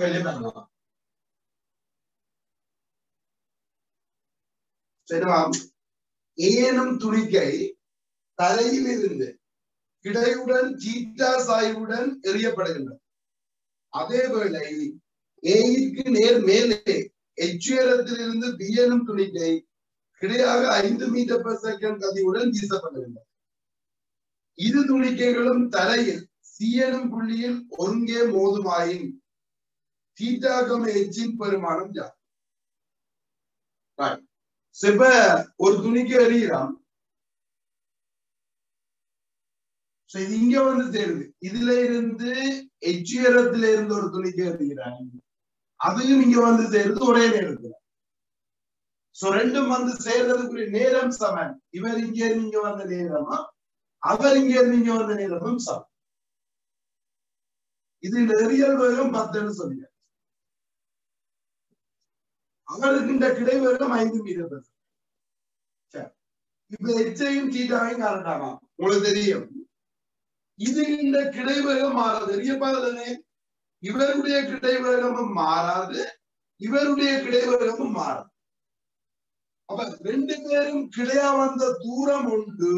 வெளியே பண்ணலாம் ஏனும் துணிக்கை தரையில் இருந்து கிடையுடன் சீட்டா சாய்வுடன் எறியப்படுகின்றது அதேவேளை ஏயிற்கு நேர் மேலே எச்சுயரத்திலிருந்து பி எனும் துணிக்கை கிடையாக ஐந்து மீட்டர் பர் செகண்ட் கதியுடன் வீசப்படுகின்றது இரு துணிக்கைகளும் தலையில் சி எனும் புள்ளியில் ஒருங்கே மோதுமாயின் தீட்டாகம் எச்சின் பெருமானம் ஜா செப்ப ஒரு துணிக்கு எறிகிறான் இது இங்க வந்து சேருது. இதுல இருந்து எச்சுயரத்துல இருந்து ஒரு துணிக்கு எறிகிறான் அதையும் இங்க வந்து சேருது ஒரே நேரத்துல. சோ ரெண்டும் வந்து சேர்றதுக்குரிய நேரம் சமன். இவர் இங்க இருந்து இங்க வந்த நேரமா? அவர் இங்க இருந்து இங்க வந்த நேரமும் சமன் இது நெறியல் வேகம் பத்துன்னு சொல்லுங்க அவருக்கு இந்த கிடை ஐந்து மீட்டர் இப்ப எச்சையும் தீட்டாவையும் காரணமா? உங்களுக்கு தெரியும். இது இந்த கிடைவேகம் மாறாது. தெரியப்பாதுதானே இவருடைய கிடைவேகமும் மாறாது. இவருடைய கிடைவேகமும் மாறாது. அப்ப ரெண்டு பேரும் கிடையா வந்த தூரம் உண்டு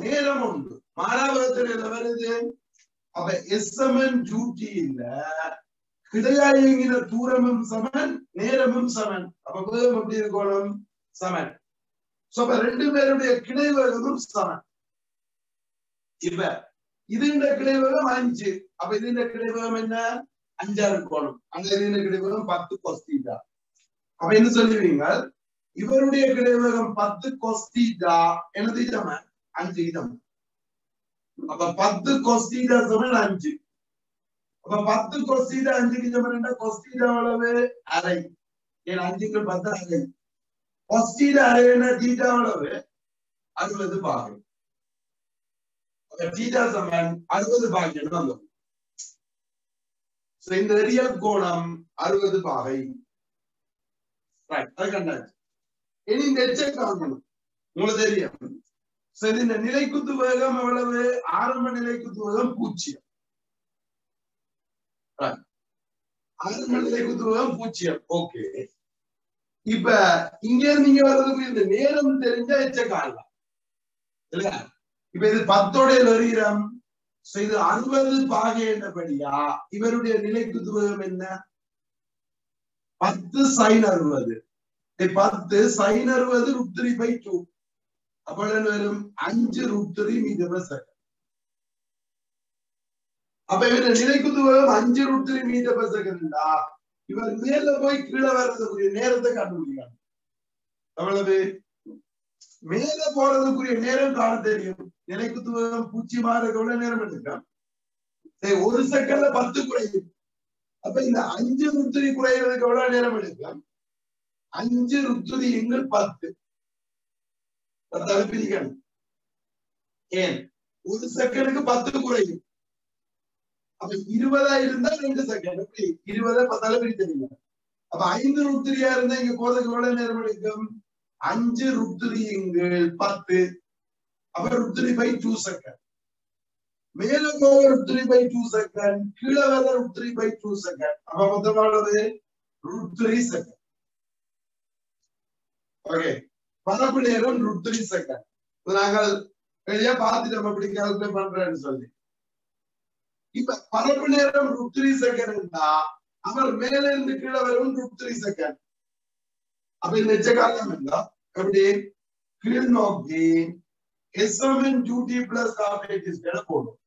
நேரம் உண்டு. மாறாபுரத்தில் என்ன வருது அப்ப எஸ் சமன் ஜூட்டி தூரமும் சமன் நேரமும் சமன். அப்ப வேகம் எப்படி இருக்கணும்? சமன். So, அப்ப ரெண்டு பேருடைய கிடைவேகமும் சமன். இப்ப இது கிடைவேகம் அஞ்சு. அப்ப இது கிடைவேகம் என்ன? அஞ்சா இருக்கணும் அங்க இருந்த கிடைவேகம் பத்து கொஸ்தீட்டா அப்ப என்ன சொல்லுவீங்க? இவருடைய கிடைவேகம் பத்து கொஸ்தீட்டா என்ன இதம? அஞ்சு இதம்? அப்ப பத்து கொஸ்தீட்டா சமன் அஞ்சு. அப்ப பத்து கொஸ்தீட்டா அஞ்சுக்கு சமன் என்ன கொஸ்தீட்டா அளவு அரை. ஏன் அஞ்சுக்கு பத்து அரை கொஸ்தீட்டா அரை என்ன தீட்டா எவ்வளவு அறுபது பாகை தீட்டா சமன் அறுபது பாகைன்னு வந்தோம். இந்த ரியல் கோணம் அறுபது பாகை. அது கண்டாச்சு. இனி இந்த எச்சை காணணும். உங்களுக்கு தெரியும். சரி இந்த நிலைக்குத்து வேகம் எவ்வளவு? ஆரம்ப நிலைக்குத்து வேகம் பூஜ்ஜியம். அது மனதை நிலைக்குத்து பூச்சியம் பூஜ்ஜியம். ஓகே இப்ப இங்க இருந்து இங்க வர்றதுக்கு இந்த நேரம் தெரிஞ்சா எச்ச காணலாம். இல்லையா? இப்ப இது பத்தோட வருகிறோம் இது அறுபது பாகை என்னபடியா இவருடைய நிலைக்கு குத்துருவம் என்ன? பத்து சைன் அறுபது. பத்து சைன் அறுபது ரூட் பை டூ அப்ப என்ன வரும்? அஞ்சு ரூட் த்ரீ செகண்ட் அப்ப இவருடைய நிலைக்கு துவகம் அஞ்சு ரூட் த்ரீ மீட்டர் per செகண்டா இவர் மேல போய் கீழே வர்றதுக்குரிய நேரத்தை கண்டுபிடிக்கலாம் எவ்வளவு மேல போறதுக்குரிய நேரம் காண தெரியும். நிலைக்கு துவகம் பூச்சியமா இருக்க எவ்வளவு நேரம் எடுக்கலாம் ஒரு செகண்ட்ல பத்து குறையும் அப்ப இந்த அஞ்சு ருத்துரி குறையிறதுக்கு எவ்வளவு நேரம் எடுக்கலாம் அஞ்சு ருத்துரி எங்கள் பத்து. பத்தாவது பிரிக்கணும். ஏன்? ஒரு செகண்டுக்கு பத்து குறையும் அப்ப இருபதா இருந்தா ரெண்டு செகண்ட் எப்படி? இருபதா பத்தால பிரித்தீங்க அப்ப ஐந்து ருத்திரியா இருந்தா இங்க போறதுக்கு எவ்வளவு நேரம் எடுக்கும்? அஞ்சு ருத்திரியுங்கள் பத்து. அப்ப ருத்திரி பை டூ செகண்ட் மேல போக ருத்திரி பை டூ செகண்ட் கீழே வர ருத்திரி பை டூ செகண்ட் அப்ப மொத்தமானது ருத்ரி செகண்ட் ஓகே பரப்பு நேரம் ருத்ரி செகண்ட் நாங்கள் வெளியா பார்த்து நம்ம இப்படி கால்குலேட் பண்றேன்னு சொல்லி. இப்ப பரப்பு நேரம் ரூட் த்ரீ செகண்ட்னா அவர் மேல இருந்து கீழே வரும் ரூட் த்ரீ செகண்ட் அப்ப இந்த எச்சகாலம் என்ன? எப்படி? கீழ் நோக்கி எஸ்எம்என் டியூட்டி பிளஸ் ஆபேட்டிஸ் போடும்.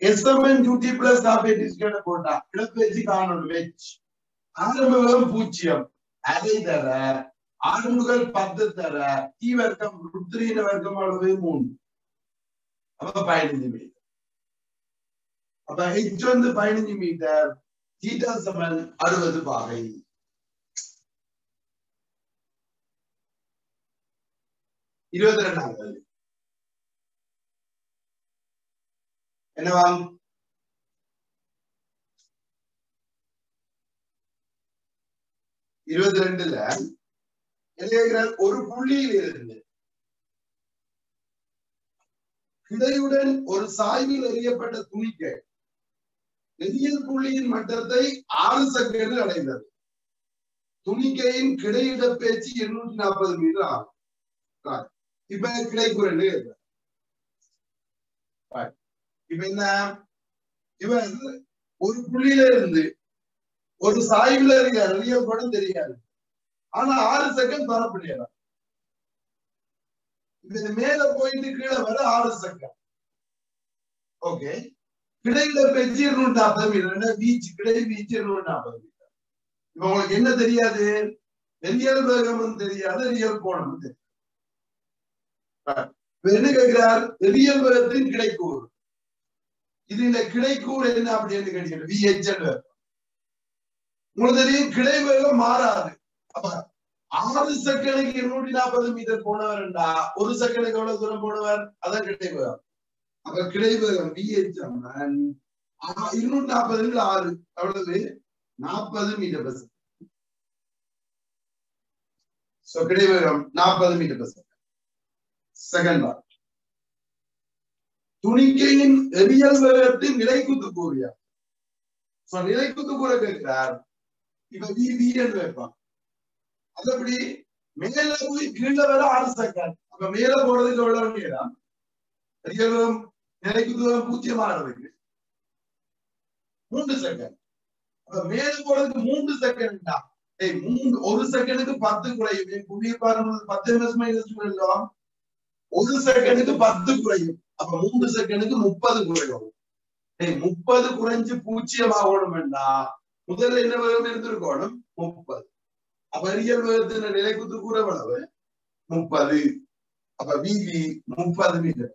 எஸ்எம்என் டியூட்டி பிளஸ் ஆபேட்டிஸ் போட்டா இடப்பேச்சு காணணும் வெச் ஆரம்பம் பூஜ்ஜியம் அதை தர ஆறு முதல் பத்து தர தீ வர்க்கம் ருத்ரீன வர்க்கம் அளவு மூணு அப்ப பதினஞ்சு மீட்டர் அப்ப ஹெச் வந்து பதினஞ்சு மீட்டர் தீட்டா சமன் அறுபது பாகை. இருபத்தி ரெண்டாவது என்னவா? இருபத்தி ரெண்டுல என்ன கேட்கிறார் ஒரு புள்ளியில் இருந்து கிடையுடன் ஒரு சாய்வில் எறியப்பட்ட துணிக்கை எரியில் புள்ளியின் மட்டத்தை ஆறு செகண்ட் அடைந்தது. துணிக்கையின் கிடையிட பேச்சு எண்ணூற்றி நாற்பது மீட்டர் ஆகும். இப்ப கிடைக்குறேன்னு இப்ப என்ன? இவன் ஒரு புள்ளியில இருந்து ஒரு சாய்வுல இருக்காரு ரியல் படம் தெரியாது. ஆனா ஆறு செகண்ட் பரப்பிடலாம் இது மேல போயிட்டு கீழே வர ஆறு செகண்ட் ஓகே கிடையில பேச்சு இருநூற்றி நாற்பது மீட்டர் வீச்சு கிடை வீச்சு இருநூற்றி நாற்பது மீட்டர். இப்ப உங்களுக்கு என்ன தெரியாது? ரியல் வேகம் தெரியாது ரியல் கோணம் தெரியும் என்ன கேட்கிறார்? ரியல் வேகத்தின் கிடைக்கூறு. இது இந்த கிடைக்கூறு என்ன அப்படின்னு கேட்டீங்க விஹெச் உங்களுக்கு தெரியும் கிடை வேகம் மாறாது. அப்ப ஆறு செகண்டுக்கு இருநூற்றி நாற்பது மீட்டர் போனவர்டா ஒரு செகண்டுக்கு எவ்வளவு தூரம் போனவர்? அதான் கிடை வேகம் அப்ப கிடை வேகம் இருநூத்தி இருநூற்றி ஆறு. அவ்வளவு? நாற்பது மீட்டர் பஸ் சோ நாற்பது மீட்டர் பஸ் செகண்ட் பார்ட் துணிக்கையின் எரியல் வேகத்தின் நிலைக்குத்து கூறியா சோ நிலைக்குத்து கூற கேட்கிறார். இப்ப வி வி என்று வைப்பான் அதபடி மேல போய் கீழே வர ஆறு செகண்ட் அப்ப மேல போறதுக்கு எவ்வளவு நேரம் எரியல் வேகம் நிலைக்குத்து வேகம் மூன்று செகண்ட் அப்ப மேல போறதுக்கு மூன்று செகண்ட் தான் ஏய் மூன்று ஒரு செகண்டுக்கு பத்து குறையும். புதிய பாருங்க பத்து எம்எஸ் மைனஸ் எழுதலாம் ஒரு செகண்டுக்கு பத்து குறையும். அப்ப மூன்று செகண்டுக்கு முப்பது குறையும். ஏய் முப்பது குறைஞ்சு பூஜ்ஜியம் ஆகணும்டா முதல்ல என்ன வேணும் இருந்திருக்கணும் முப்பது. அப்ப ரியல் வேகத்தின் நிலைக்குத்து கூட அளவு முப்பது. அப்ப வீதி முப்பது மீட்டர்.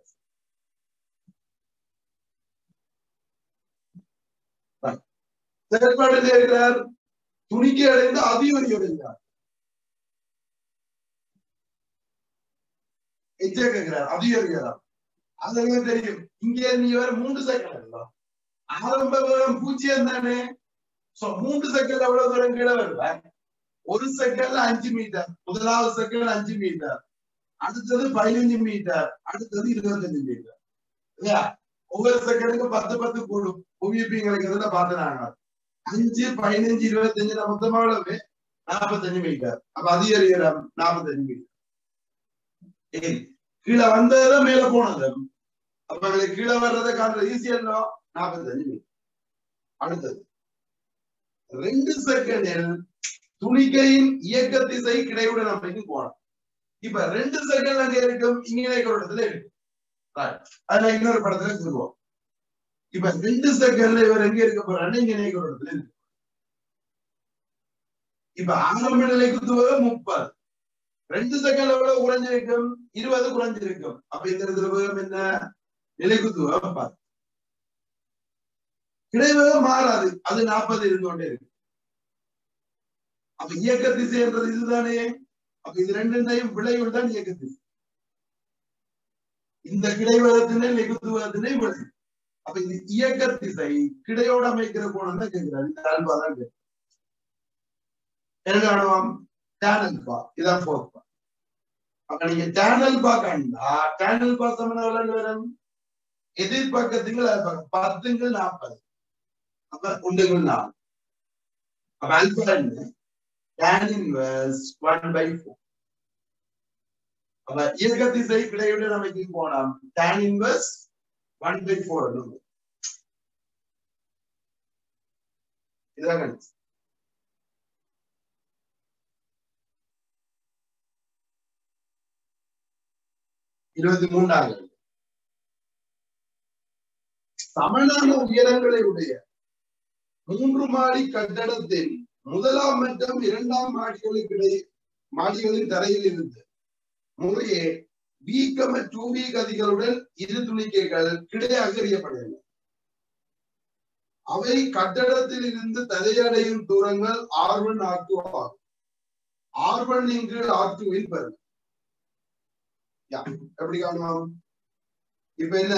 செயற்பாடு செய்கிறார்? துணிக்கை அடைந்து அதிகரி அடைந்தார் எச்சே கேட்கிறார் அதிகரிக்கிறா அதுவே தெரியும்? இங்கே நீ வேற மூன்று செகண்ட் ஆரம்ப வேகம் பூஜ்ஜியம் தானே. மூன்று செகண்ட் எவ்வளவு தூரம் கீழே வருவேன் ஒரு செகண்ட்ல அஞ்சு மீட்டர் முதலாவது செகண்ட் அஞ்சு மீட்டர் அடுத்தது பதினஞ்சு மீட்டர் அடுத்தது இருபத்தஞ்சு மீட்டர் இல்லையா? ஒவ்வொரு செகண்டுக்கு பத்து பத்து கூடும். புவியீர்ப்பு கிடைக்கிறதுல பாத்துனாங்க அஞ்சு பதினஞ்சு இருபத்தஞ்சு மொத்தமா எவ்வளவு? நாற்பத்தஞ்சு மீட்டர் அப்ப அதிகரிக்கிற நாற்பத்தஞ்சு மீட்டர் கீழே வந்ததுதான் மேல போனது. அப்ப எங்களுக்கு கீழே வர்றதை காட்டுற ஈஸியா நாற்பத்தஞ்சு மீட்டர் அடுத்தது. ரெண்டு செகண்டில் துணிக்கையின் இயக்க திசை கிடையுடன் அமைக்கும் கோணம் இப்ப ரெண்டு செகண்ட் அங்க இருக்கும் இங்கே ஒரு இடத்துல இருக்கு. அதுல இன்னொரு படத்துல சொல்லுவோம். இப்ப ரெண்டு செகண்ட்ல இவர் எங்க இருக்க போறாருன்னு இங்க ஒரு இடத்துல இருக்கு. இப்ப ஆரம்ப நிலை குத்துவது முப்பது. ரெண்டு செகண்ட் எவ்வளவு குறைஞ்சிருக்கும்? இருபது குறைஞ்சிருக்கும். அப்ப இந்த இடத்துல வேகம் என்ன? நிலை குத்துவம் பத்து கிடைவேகம் மாறாது. அது நாற்பது இருந்து கொண்டே இருக்கு. அப்ப இயக்க திசைன்றது இதுதானே? அப்ப இது ரெண்டு விளைவு தான் இயக்க திசை. இந்த கிடைவதத்தினை நெகுத்துவதத்தினை விளைவு. அப்ப இது இயக்க திசை கிடையோட அமைக்கிற கோணம் தான் கேட்கிறார். இந்த அல்பா தான் கேட்கிறார். என்ன காணுவோம்? டேனல் பா இதான் ஃபோர்த் பா அப்ப நீங்க டேனல் பா கண்டா டேனல் பா சமண வரும் எதிர்பக்கத்துங்கள் பக்கம். பத்துங்கள் நாற்பது. அப்ப உண்டுகள் நாலு. அப்ப அல்பா என்ன? Tan inverse 1 by 4 அப்ப இயக்க திசை கிடையுடன் அமைக்கும் கோணம் tan inverse 1 by 4 இதான் கணிச்சு இருபத்தி மூன்றாவது. சமனான உயரங்களை உடைய மூன்று மாடி கட்டடத்தின் முதலாம் மற்றும் இரண்டாம் மாடிகளுக்கு இடையே மாடிகளின் தரையில் இருந்து. முறையே வீக்கம டூ கதிகளுடன் இரு துணிக்கைகள் கிடையாக எறியப்படுகின்றன. அவை கட்டடத்தில் இருந்து தரையடையும் தூரங்கள் ஆர் ஒன் ஆர் டூ ஆகும். ஆர் ஒன் இங்கு ஆர் டூவில் எப்படி காணும்? இப்ப என்ன?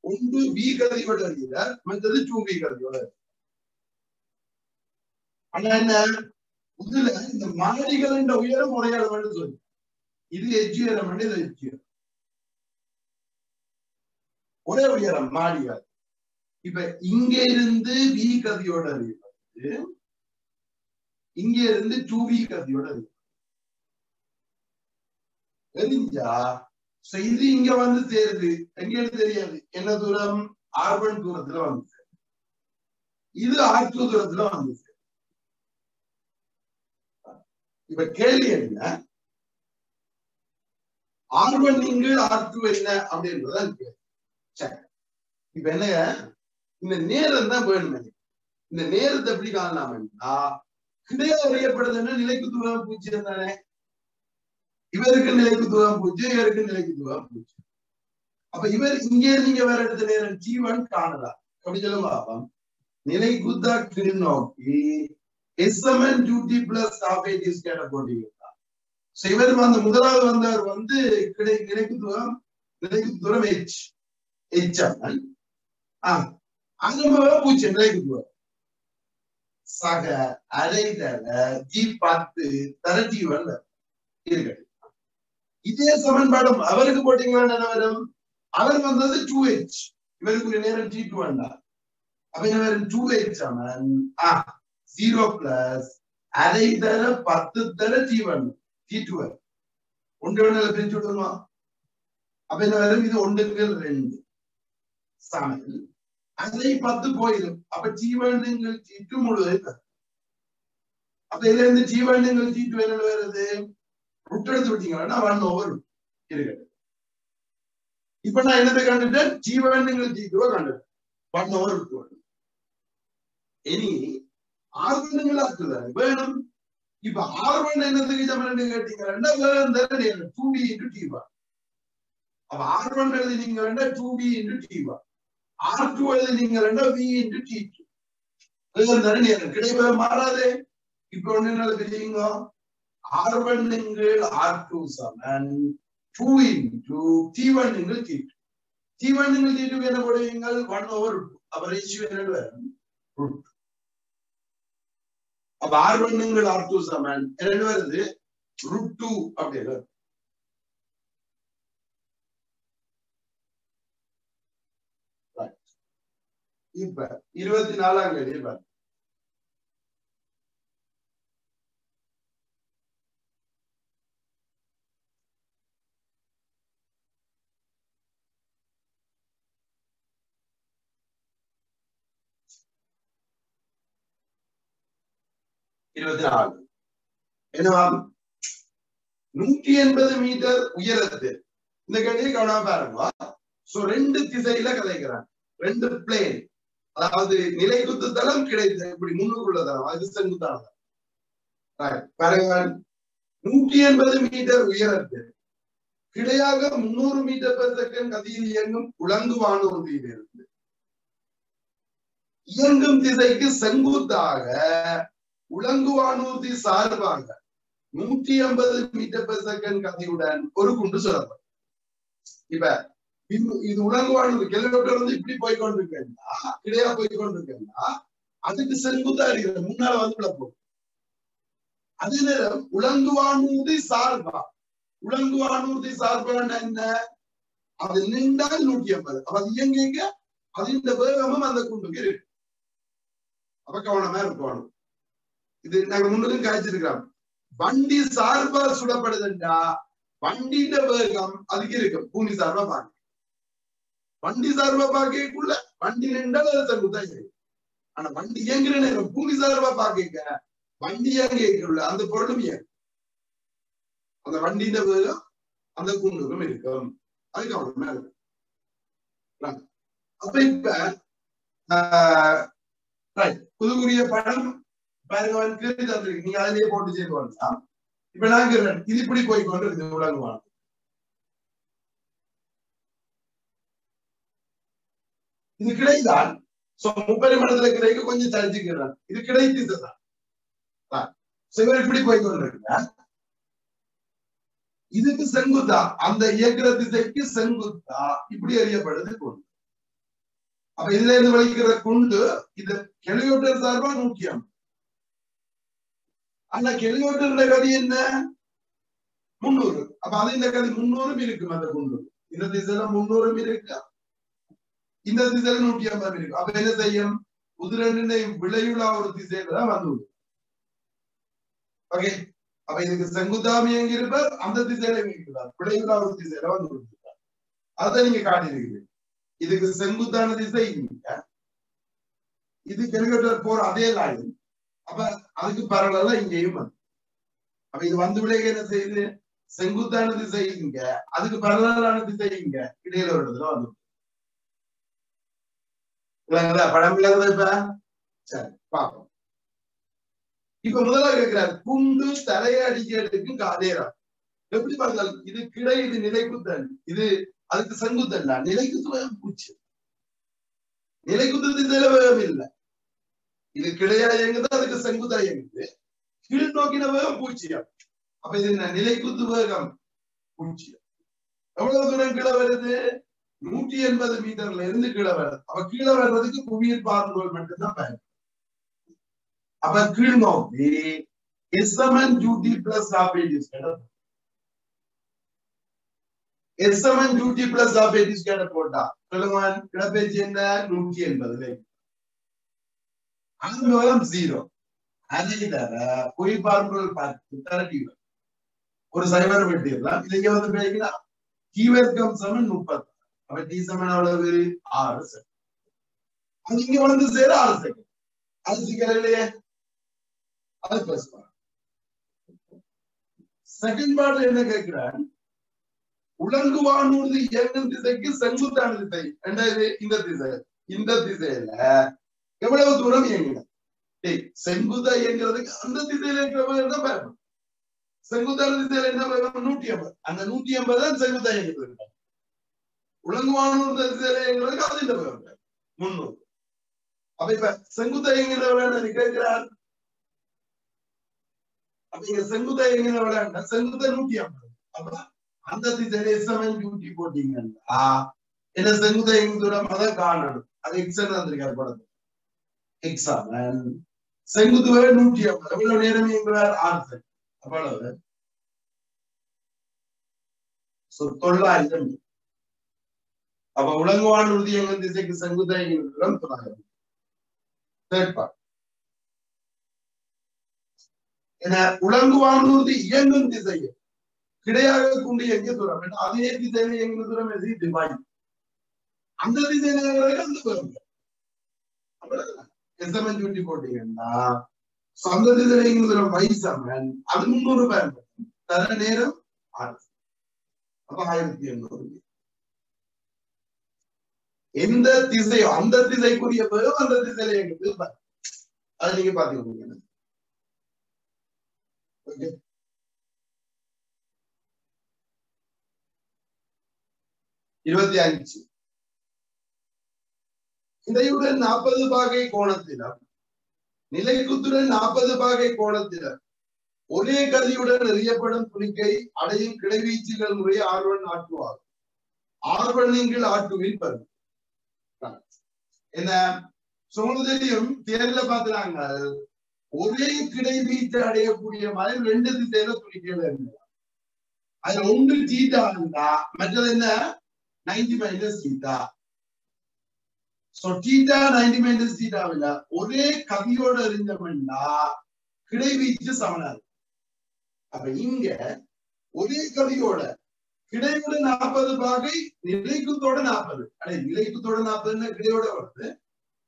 ஒன்று வி கதியோட இருக்கிறார் மற்றது டூ வி கதியோட. ஆனா என்ன இதுல இந்த மாடிகளின் உயரம் உரையாடணும்னு சொல்லி. இது எச்சியரம் இது எச்சியரம் ஒரே உயரம் மாடிகள் இப்ப இங்க இருந்து வி கதியோட அறியப்படுது இங்க இருந்து டூ வி கதியோட அறியப்படுது தெரிஞ்சா? செய்தி இது இங்க வந்து சேருது. எங்க தெரியாது. என்ன தூரம்? ஆர்வன் தூரத்துல வந்து இது ஆர் தூரத்துல வந்து சேருது. இப்ப கேள்வி என்ன? ஆர் ஒன் இங்கு ஆர் டூ என்ன அப்படின்றதான் கேள்வி. சரி. இப்ப என்ன இந்த நேரம் தான் வேணும். இந்த நேரத்தை எப்படி காணலாம்னா கிரே அறியப்படுதுன்னு நிலைக்கு தூரம் பூஜ்ஜியம் தானே இவருக்கு நிலைக்கு தூரம் பூஜ்ஜியம் இவருக்கு நிலைக்கு தூரம் பூஜ்ஜியம் அப்ப இவர் இங்கே நீங்க வேற இடத்துல நேரம் ஜீவன் காணலாம். அப்படி சொல்லுங்க பாப்போம். நிலை குத்தா நோக்கி எஸ்எம்என் டியூட்டி பிளஸ் ஆஃப் கேட்டகோரி இஸ் இவர் வந்து முதலாவது வந்தவர் வந்து கிடை கிடைக்கு தூரம் கிடைக்கு தூரம் எச் எச்எம்என் அங்க பூஜ்ஜியம் கிடைக்கு தூரம். சக அரை தர ஜி பத்து தர டி இருக்கட்டும் இதே சமன்பாடும் அவருக்கு போட்டீங்கன்னா என்ன வரும் அவர் வந்தது டூ ஹெச் இவருக்கு நேரம் டி டூ வேண்டாம் அப்ப என்ன வரும்? டூ ஹெச் அவன் ஆ. ஜீரோ பிளஸ் அரை தர பத்து தர டி ஒன் டி டூ ஒன்று ஒன்று பிரிச்சு விடுமா அப்ப இந்த வரும்? இது ஒன்றுங்கள் ரெண்டு. சமையல் அதை பத்து போயிடும். அப்ப ஜீவனங்கள் சீட்டு முழுவதும் அப்ப இதுல இருந்து ஜீவனங்கள் சீட்டு வேணும் வருது? ருட் எடுத்து விட்டீங்கன்னா ஒன் ஓவர் இருக்கட்டும் இப்ப நான் என்னத்தை கண்டுட்டேன்? ஜீவனங்கள் சீட்டுவா கண்டுட்டேன். ஒன் ஓவர் விட்டு இனி ஆர்வனங்கள் ஆக்குதாரு வேணும். இப்ப ஆர்வன் என்னத்துக்கு சமன் கேட்டீங்கன்னா வேணும் டூ பி இன்டு டிவா அப்ப ஆர்வன் எழுதினீங்கன்னா டூ பி இன்டு டிவா ஆர் டூ எழுதினீங்கன்னா வி இன்டு டி டூ நேரம் கிடைப்ப மாறாதே. இப்ப ஒண்ணு என்ன தெரியுங்க ஆர் ஒன் ஆர் டூ சமன் டூ இன்டு டி ஒன் எங்கள் டி டூ டி ஒன் எங்கள் டி டூ என்ன போடுவீங்கள்? ஒன் ஓவர் அப்ப ரேஷியோ என்ன வரும்? ரூட் அப்ப ஆர் ஒன் ஆர் டூ சமன் ரெண்டு வருது ரூட் டூ அப்படின்னு இப்ப இருபத்தி நாலாம் தேதி பாருங்க. இருபத்தி நாலு. என்னவா நூற்றி எண்பது மீட்டர் உயரத்து. இந்த கேள்வியை கவனமா பாருங்க சோ ரெண்டு திசையில கதைக்கிறான் ரெண்டு பிளேன் அதாவது நிலைக்குத்து தளம் கிடைத்தது இப்படி முன்னுக்குள்ள தளம். அது செங்குத்தான பாருங்க. நூற்றி எண்பது மீட்டர் உயரத்து. கிடையாக முன்னூறு மீட்டர் பெர் செகண்ட் கதியில் இயங்கும் உலங்கு வானூர்தியில் இருந்து இயங்கும் திசைக்கு செங்குத்தாக உலங்கு வானூர்தி சார்பாக நூற்றி ஐம்பது மீட்டர் பெர் செகண்ட் கதையுடன் ஒரு குண்டு சுரப்படும் இப்ப இது உலங்குவானது கிலோமீட்டர் வந்து இப்படி போய் கொண்டிருக்கேன்னா கிடையா போய் கொண்டிருக்கேன்னா அதுக்கு செங்குத்தா இருக்கிற முன்னால வந்து போகும். அதே நேரம் உலங்குவானூர்தி சார்பா உலங்குவானூர்தி சார்பான என்ன? அது நின்றால் நூற்றி ஐம்பது. அப்ப அது இயங்க அது இந்த வேகமும் அந்த குண்டுக்கு இருக்கு. அப்ப கவனமா இருக்கணும் இது நாங்க முன்னுக்கும் காய்ச்சிருக்கிறோம் வண்டி சார்பா சுடப்படுதுண்டா வண்டியின் வேகம் அதுக்கு இருக்கு பூமி சார்பா பார்க்க வண்டி சார்பா பார்க்கக்குள்ள வண்டி நின்றால் அது செங்குத்தான் இருக்கு ஆனா வண்டி இயங்குற நேரம் பூமி சார்பா பார்க்க வண்டி இயங்குள்ள அந்த பொருளும் இயங்கும். அந்த வண்டியின் வேகம் அந்த குண்டுக்கும் இருக்கும். அதுக்கு கவனமா இருக்கும் அப்ப இப்ப புதுக்குரிய படம் பாருங்க கேள்வி தந்திருக்கு. நீங்க அதிலேயே போட்டு செய்து வரலாம் இப்ப நாங்க இது இப்படி போய் கொண்டு இருக்கு உலகமான இது கிடைத்தால் முப்பது மடத்துல கிடைக்க கொஞ்சம் தரிச்சுக்கிறான். இது கிடைத்ததுதான் இவர் இப்படி போய் கொண்டிருக்க இதுக்கு செங்குத்தா? அந்த இயக்கிற திசைக்கு செங்குத்தா? இப்படி அறியப்படுது கொண்டு. அப்ப இதுல இருந்து வலிக்கிற குண்டு இது கெலியோட்டர் சார்பா முக்கியம். ஆனா கெலியோட்டருடைய கதி என்ன? முன்னூறு அப்ப அது இந்த கதி முன்னூறும் இருக்கும் அந்த குண்டு. இந்த திசையில முன்னூறும் இருக்கா? இந்த திசையில நூற்றி ஐம்பது இருக்கும். அப்ப என்ன செய்யும்? புதுரெண்டினையும் விளையுள்ள ஒரு திசையில தான் வந்து ஓகே அப்ப இதுக்கு செங்குத்தாமி எங்க இருப்பார்? அந்த திசையில எங்க இருக்கிறார் விளையுள்ள ஒரு திசையில வந்து கொடுத்திருக்கார் அதை நீங்க காட்டியிருக்கிறீங்க இதுக்கு செங்குத்தான திசை இங்க. இது கெலிகேட்டர் போற அதே லைன் அப்ப அதுக்கு பரவலா இங்கேயும் வந்து அப்ப இது வந்து விட என்ன செய்யுது? செங்குத்தான திசை இங்க அதுக்கு பரவலான திசை இங்க இடையில ஒரு இடத்துல வந்து இல்லைங்களா படம் இல்லாத இப்ப? சரி பாப்போம் இப்ப முதல்ல கேட்கிறார் குண்டு தலையை அடிக்கிறதுக்கு காதேரம் எப்படி பார்த்தால் இது கிளை இது நிலைக்குத்தல் இது அதுக்கு செங்குத்தல்ல நிலைக்குத்து பூச்சி. நிலைக்குத்து திசையில வேகம் இல்லை. இது கிடையா இயங்குது அதுக்கு செங்குத்தா இயங்குது கீழ் நோக்கின வேகம் பூச்சியம் அப்ப இது என்ன? நிலைக்குத்து வேகம் பூச்சியம் எவ்வளவு தூரம் கீழே வருது? நூற்றி எண்பது மீட்டர்ல இருந்து கீழே வருது. அப்ப கீழே வர்றதுக்கு புவியீர் பார்வைகள் மட்டும்தான் பயன் அப்ப கீழ் நோக்கி எஸ்எம்என் ஜூட்டி பிளஸ் ஆபேடிஸ் எஸ்எம்என் ஜூட்டி பிளஸ் ஆபேஜிஸ் கேட்ட போட்டா சொல்லுங்க இடப்பெயர்ச்சி என்ன? நூற்றி எண்பதுல. அனுபவம் ஜீரோ அதை தர பொய் பார்ப்புகள் பார்த்து தரட்டி ஒரு சைபர் வெட்டிடலாம் இங்க வந்து பேசினா கீவர்க்கம் சமன் முப்பத்தி அப்ப டி சமன் எவ்வளவு? ஆறு செகண்ட் அது இங்க வந்து சேர ஆறு செகண்ட் அது சீக்கிரம் இல்லையே அது பிளஸ் செகண்ட் பார்ட் என்ன கேட்கிறேன்? உலங்குவானூர்தி இயங்கும் திசைக்கு செங்குத்தான திசை. ரெண்டாவது இந்த திசை. இந்த திசையில எவ்வளவு தூரம் இயங்கின செங்குத்தா இயங்குறதுக்கு அந்த திசையில இருக்கிறவங்க பயணம் செங்குத்தான திசையில என்ன பயணம் நூற்றி ஐம்பது. அந்த நூற்றி ஐம்பது தான் செங்குத்தா இயங்குறது உலங்குவானூர் திசையில இயங்குறதுக்கு அது இந்த பயணம் முன்னூறு அப்ப இப்ப செங்குத்தா இயங்குற கேட்கிறார்? அப்ப இங்க செங்குத்தா இயங்குற விளையாண்ட செங்குத்தா நூற்றி ஐம்பது. அப்ப அந்த திசையில எஸ்எம்என் டியூட்டி போட்டீங்கன்னா என்ன செங்குத்தா இயங்கு தூரம்? அதை காணணும் அது எக்ஸன் வந்திருக்காரு படத்துல? எக்ஸாமன் செங்குத்துவே நூற்றி ஐம்பது. எவ்வளவு நேரம் என்கிறார் ஆறு அவ்வளவு. தொள்ளாயிரம். அப்ப உலங்குவான் உறுதி எங்கள் திசைக்கு செங்குத்தா தொள்ளாயிரம். தேர்ட் பார்ட் என உலங்குவான் உறுதி இயங்கும் திசையில் கிடையாக கொண்டு எங்க தூரம். அதே திசையில எங்க தூரம் எது? டிவைன் அந்த திசையில அந்த தூரம். அவ்வளவுதான். எசமன் டியூட்டி போட்டீங்கன்னா சொந்த வைசமன் அது முன்னூறு பயன்படுத்தும் தர நேரம் அப்ப ஆயிரத்தி எண்ணூறு. எந்த திசையோ அந்த திசைக்குரிய பேரும் அந்த திசையில இயங்குது அது நீங்க பாத்துக்கோங்க ஓகே. இருபத்தி அஞ்சு. இடையுடன் நாற்பது பாகை கோணத்திலும் நிலைக்குத்துடன் நாற்பது பாகை கோணத்திலும் ஒரே கதியுடன் எறியப்படும் துணிக்கை அடையும் கிளைவீச்சுகள் முறை ஆர்வன் ஆற்றுவார் ஆர்வனிங்கள் ஆற்றுவில் பருவம் என்ன? சுமதலையும் தேர்ல பாக்குறாங்க ஒரே கிடை வீச்சு அடையக்கூடிய மாதிரி ரெண்டு திசையில துணிக்கையில இருந்தா அதுல ஒன்று தீட்டா இருந்தா மற்றது என்ன? Ninety minus theta so theta ninety minus தீட்டாவில ஒரே கவியோட இருந்தோம்னா கிடைவீச்சு சமனாது. அப்ப இங்க ஒரே கவியோட கிடையோட நாற்பது பாகை நிலைக்குத்தோட நாற்பது அடே நிலைக்குத்தோட நாற்பதுன்னா கிடையோட வருது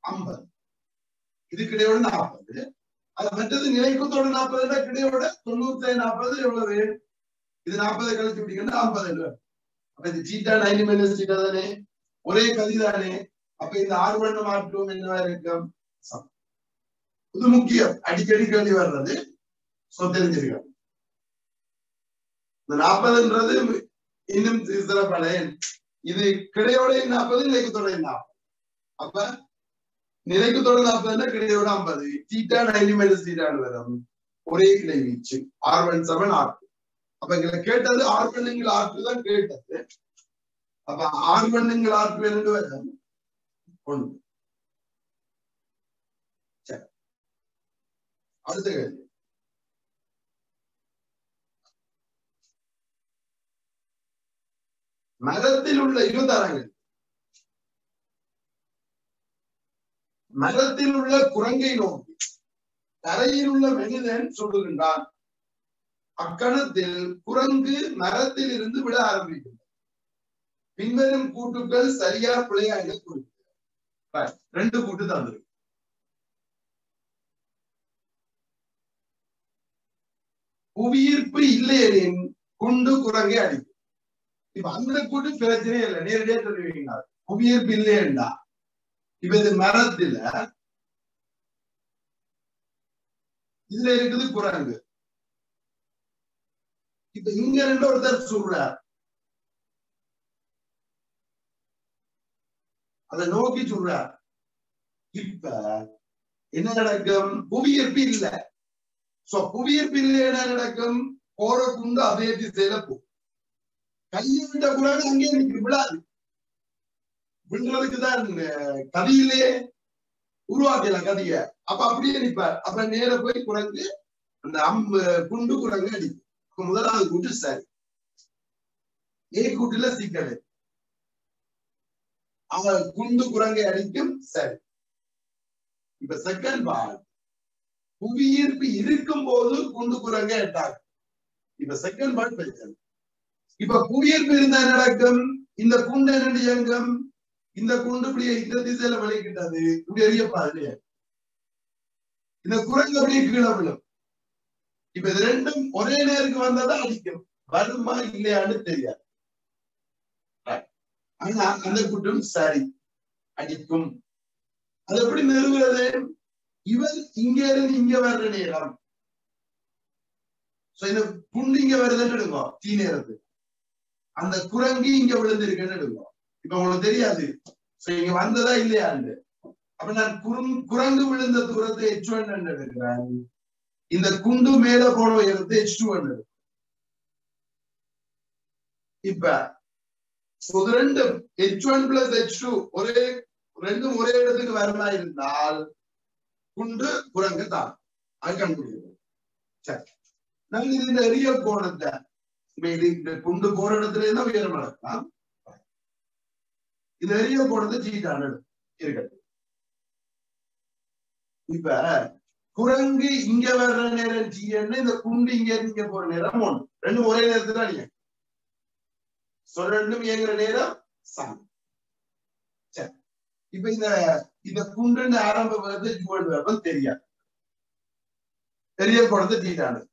ஐம்பது. இது கிடையோட நாற்பது அது மற்றது நிலைக்குத்தோட நாற்பதுன்னா கிடையோட தொண்ணூத்தி நாற்பது எவ்வளவு? இது நாற்பது கழிச்சு விட்டீங்கன்னா ஐம்பது. அப்ப இது சீட்டா நைன்டி மைனஸ் சீட்டா தானே? ஒரே கதி தானே? அப்ப இந்த ஆர்வண்ண மாற்றம் என்னவா இருக்கும்? இது முக்கியம். அடிக்கடி கேள்வி வர்றது சோ தெரிஞ்சிருக்கோம் இந்த நாற்பதுன்றது இன்னும் சில பழையன். இது கிடையோட நாற்பது நிலைக்கு தொடர் நாற்பது. அப்ப நிலைக்கு தொடர் நாற்பதுன்னா கிடையோட ஐம்பது. சீட்டா நைன்டி மைனஸ் சீட்டான்னு வரும்? ஒரே கிளை வீச்சு. ஆர் ஒன் செவன் ஆர் அப்ப எங்களை கேட்டது ஆர் பண்ணுங்கள் ஆர்க்கு தான் கேட்டது. அப்ப ஆர் பண்ணுங்கள் ஆர்க்கு என்று வரும்? ஒன்று. சரி. அடுத்த கேள்வி. மரத்தில் உள்ள இருபத்தாறாம் கேள்வி மரத்தில் உள்ள குரங்கை நோக்கி தரையில் உள்ள மனிதன் சொல்லுகின்றான் அக்கணத்தில் குரங்கு மரத்தில் இருந்து விட ஆரம்பிக்கும். பின்வரும் கூட்டுக்கள் சரியா பிழையா என கூறுகிறது ரெண்டு கூட்டு தந்திருக்கு புவியீர்ப்பு இல்லையெனின் குண்டு குரங்கை அடிக்கும். இப்ப அந்த கூட்டு பிரச்சனையே இல்லை. நேரடியா சொல்லுவீங்க புவியீர்ப்பு இல்லையண்டா இப்ப இது மரத்துல இதுல இருக்குது குரங்கு. இப்ப இங்க ரெண்டு ஒருத்தர் சொல்றார். அதை நோக்கி சொல்றார். இப்ப என்ன நடக்கும்? புவியீர்ப்பு இல்ல. சோ புவியீர்ப்பு இல்ல என்ன நடக்கும்? கோரக்குண்டு குண்டு அதே திசையில போ. கையை விட்ட குரங்கு அங்கே நிற்கு விடாது விழுறதுக்குதான் கதையிலே உருவாக்கல கதைய. அப்ப அப்படியே நிற்பார். அப்ப நேர போய் குரங்கு அந்த அம்பு குண்டு குரங்கு அடிக்கும். முதலாவது கூட்டு சரி. ஏ கூட்டுல சிக்கல். அவன் குண்டு குரங்கை அடிக்கும் சரி. இப்ப செகண்ட் பார்ட் புவியீர்ப்பு இருக்கும் போது குண்டு குரங்கை அட்டாக். இப்ப செகண்ட் பார்ட் பிரச்சனை. இப்ப புவியீர்ப்பு இருந்தா நடக்கும்? இந்த குண்டு என்ன இயங்கும்? இந்த குண்டு இப்படி இந்த திசையில விளைக்கிட்டது இப்படி எரியப்பா இல்லையா? இந்த குரங்கு அப்படியே கீழே விழும். இப்ப இது ரெண்டும் ஒரே நேருக்கு வந்தாதான் அடிக்கும். வருமா இல்லையான்னு தெரியாது. ஆனா அந்த குற்றம் சரி. அடிக்கும். அது எப்படி நிறுவுறது இவர் இங்க இருந்து இங்க வர்ற நேரம். இந்த குண்டு இங்க வருதுன்னு எடுக்கும் தீ நேரத்து. அந்த குரங்கு இங்க விழுந்திருக்குன்னு எடுக்கும் இப்ப உங்களுக்கு தெரியாது. சோ இங்க வந்ததா இல்லையான்னு அப்ப நான் குறும் குரங்கு விழுந்த தூரத்தை எச் ஒன் எடுக்கிறேன். இந்த குண்டு மேல போன உயரத்தை எச் டூ எடுக்கும் இப்ப இது ரெண்டும் H one plus H two ஒரே ரெண்டும் ஒரே இடத்துக்கு வரமா இருந்தால் குண்டு குரங்கு தான். அது கண்டுபிடிக்கும் சரி. நாங்க இது இந்த ரியல் கோணத்தை இந்த குண்டு போற இடத்துல தான் உயரம் நடக்கலாம் இது ரியல் கோணத்தை சீட்டான இருக்கட்டும். இப்ப குரங்கு இங்க வர்ற நேரம் ஜின்னு இந்த குண்டு இங்க இருந்து இங்க போற நேரம் ஒன்று ரெண்டும் ஒரே நேரத்துல தான் சோ ரெண்டும் இயங்குற நேரம் சன் சரி. இப்ப இந்த இந்த குண்டுன்னு ஆரம்ப வருது ஜுவல் வெப்பம் தெரியாது. பெரிய குழந்தை தீட்டானது.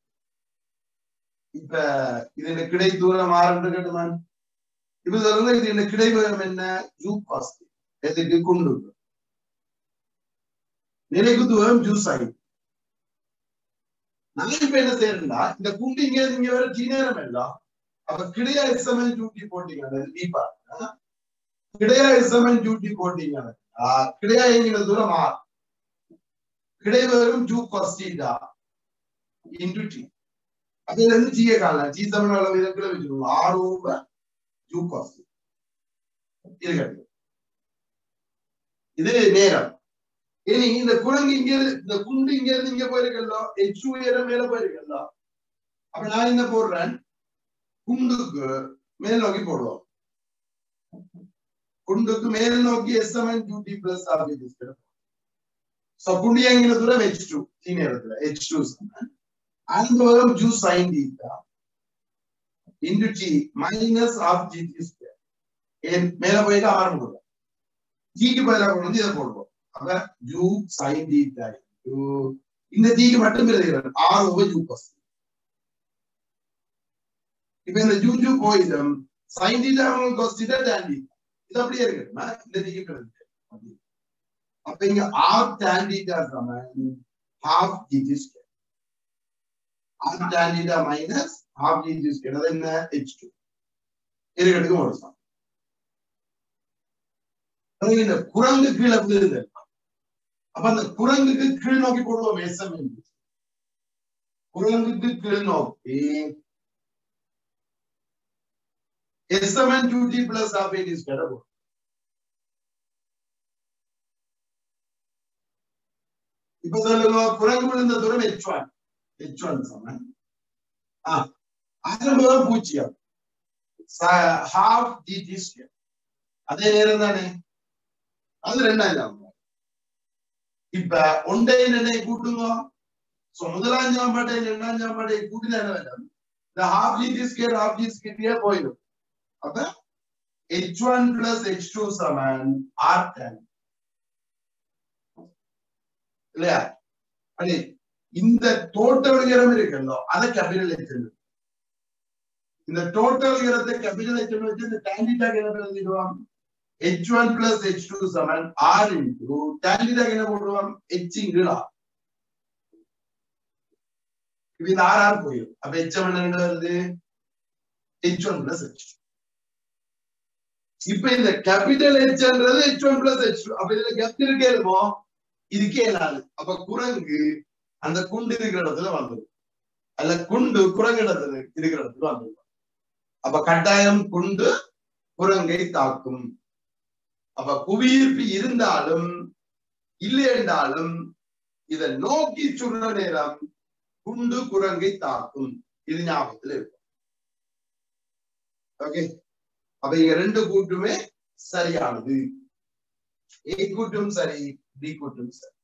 இப்ப இது என்ன கிடை தூரம் ஆரண்டு கேட்டுமான் இப்ப சொல்லுங்க இது என்ன கிடை வேகம் என்ன? ஜூ காஸ்ட் எதுக்கு? குண்டு நிலைக்கு தூரம் ஜூஸ் ஆகி நான் இப்ப என்ன செய்யறேன்னா இந்த குண்டு இங்க இங்க வர டீ நேரம் எல்லாம் அப்ப கிடையா எஸ்எம்எல் டியூட்டி போட்டீங்க தீபா கிடையா எஸ்எம்எல் டியூட்டி போட்டீங்க கிடையா என்கிற தூரம் ஆர் கிடை வரும் two cos theta into T அதுல இருந்து டீயை காணலாம் டி சமன் அளவு இதுக்குள்ள வச்சுக்கணும் ஆர் ஓவர் டூ காஸ் இருக்கட்டும் இது நேரம் இனி இந்த குரங்கு இங்க இந்த குண்டு இங்க இருந்து இங்க போயிருக்கல எச் உயரம் மேல போயிருக்கல அப்ப நான் என்ன போடுறேன் குண்டுக்கு மேல் நோக்கி போடுவோம். குண்டுக்கு மேல் நோக்கி S seven two T plus ஆகுது சோ குண்டு எங்கிற தூரம்? ஹெச் டூ டி நேரத்துல ஹெச் டூ அந்த வரும் u sine theta into T minus half G T square மேல போயிட்டு ஆரம்பிக்கும் ஜிக்கு பதிலாக கொண்டு வந்து இதை போடுவோம். அப்ப ஜூ சைன் தீட்டா இந்த ஜிக்கு மட்டும் எழுதுகிறேன் ஆர் ஓவர் ஜூ பஸ் இப்ப இந்த ஜூ ஜூ போயிடும் sine theta cos theta tan theta இது அப்படியே இருக்கு இந்த ஜிக்கு எழுது அப்ப இங்க ஆர் tan தீட்டா சமம் half G T square R tan theta minus half G T square அது என்ன h2 இருக்கட்டுக்கும் ஒரு சமம் இந்த குரங்கு கீழே விழுது அப்ப அந்த குரங்குக்கு கீழ் நோக்கி போடுவோம் எஸ்எம் குரங்குக்கு கீழ் நோக்கி SMN u t plus half a t is கிடைக்கும் இப்ப சொல்லுங்க குரங்கு விழுந்த தூரம் ஹெச் ஒன் ஹெச் ஒன் சமன் ஆரம்பம் பூஜ்ஜியம். ஹாஃப் ஜிடி ஸ்கொயர் அதே நேரம் தானே? அது ரெண்டாயிரம் இப்ப ஒன்றையும் என்னை கூட்டுங்க? சோ முதலாம் சாப்பாட்டை இரண்டாம் சாப்பாட்டை கூட்டினா என்ன வேண்டாம் இந்த ஹாஃப் ஸ்கேர் ஹாஃப் ஸ்கேர் போயிடும். அப்ப H one plus H two சமன் ஆர் டென் இல்லையா? அடி இந்த டோட்டல் இரம் இருக்குல்லோ அதை கேபிட்டல் ஹெச் இந்த டோட்டல் இரத்தை கேபிட்டல் ஹெச் வச்சு இந்த டேண்டிட்டாக என்ன எழுதிடுவோம் H one plus H two சமன் ஆர் இன்டூ டேண்டிட்டாக என்ன போடுவோம் ஹெச் இங்கு ஆர் இது ஆர் ஆர் போயிடும் அப்ப ஹெச் ஒன் என்ன வருது? H one plus H two இப்ப இந்த கேபிட்டல் ஹெச்ன்றது ஹெச் ஒன் பிளஸ் ஹெச் அப்ப இதுல கெப்ட் இருக்கே இருக்கும்? இதுக்கே நாலு அப்ப குரங்கு அந்த குண்டு இருக்கிற இடத்துல வந்துடும் அல்ல குண்டு குரங்கு இடத்துல இருக்கிற இடத்துல வந்துடும் அப்ப கட்டாயம் குண்டு குரங்கை தாக்கும். அப்ப புவியீர்ப்பு இருந்தாலும் இல்லை என்றாலும் இதை நோக்கி சுடுற நேரம் குண்டு குரங்கை தாக்கும். இது ஞாபகத்துல இருக்கும் ஓகே அப்ப இங்க ரெண்டு கூட்டுமே சரியானது. ஏ கூட்டும் சரி பி கூட்டும் சரி.